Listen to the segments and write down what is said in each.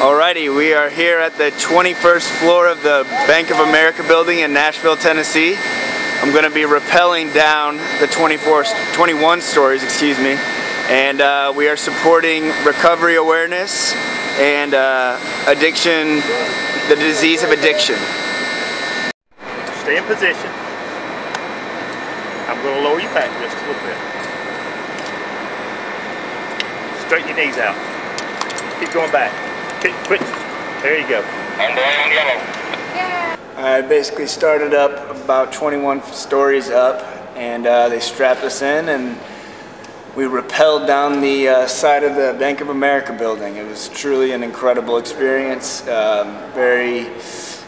Alrighty, we are here at the 21st floor of the Bank of America building in Nashville, Tennessee. I'm going to be rappelling down the 24, 21 stories, excuse me, and uh, we are supporting recovery awareness and uh, addiction, the disease of addiction. Stay in position. I'm going to lower you back just a little bit. Straighten your knees out. Keep going back. Okay, quick. There you go. I'm going on yellow. I basically started up about 21 stories up and uh, they strapped us in and we rappelled down the uh, side of the Bank of America building. It was truly an incredible experience, um, very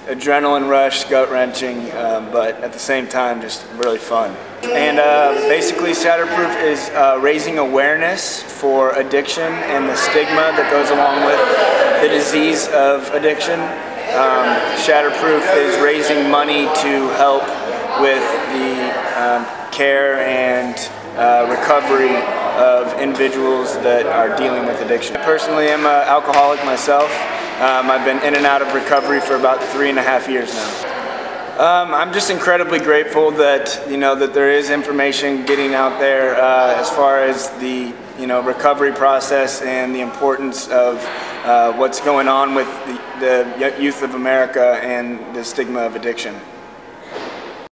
adrenaline rush, gut wrenching, um, but at the same time, just really fun. And uh, basically, Shatterproof is uh, raising awareness for addiction and the stigma that goes along with the disease of addiction. Um, Shatterproof is raising money to help with the um, care and uh, recovery of individuals that are dealing with addiction. I personally am an alcoholic myself. Um, I've been in and out of recovery for about three and a half years now. Um, I'm just incredibly grateful that you know that there is information getting out there uh, as far as the you know recovery process and the importance of uh, what's going on with the, the youth of America and the stigma of addiction.